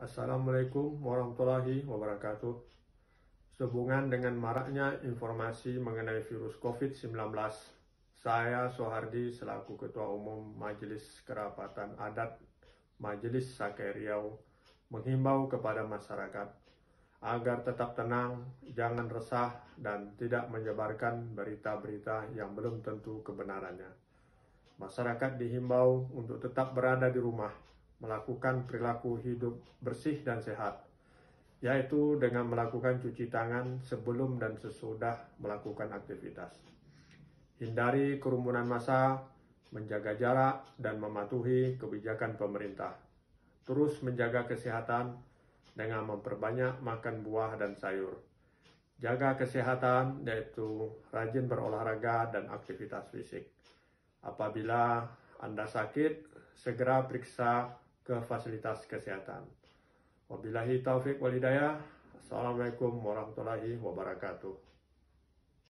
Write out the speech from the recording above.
Assalamualaikum warahmatullahi wabarakatuh. Sehubungan dengan maraknya informasi mengenai virus COVID-19, saya Sohardi selaku Ketua Umum Majelis Kerapatan Adat Majelis Sakai Riau menghimbau kepada masyarakat agar tetap tenang, jangan resah, dan tidak menyebarkan berita-berita yang belum tentu kebenarannya. Masyarakat dihimbau untuk tetap berada di rumah melakukan perilaku hidup bersih dan sehat, yaitu dengan melakukan cuci tangan sebelum dan sesudah melakukan aktivitas. Hindari kerumunan massa, menjaga jarak, dan mematuhi kebijakan pemerintah. Terus menjaga kesehatan dengan memperbanyak makan buah dan sayur. Jaga kesehatan yaitu rajin berolahraga dan aktivitas fisik. Apabila Anda sakit, segera periksa ke fasilitas kesehatan. Wabillahi taufik walidayah. Assalamualaikum warahmatullahi wabarakatuh.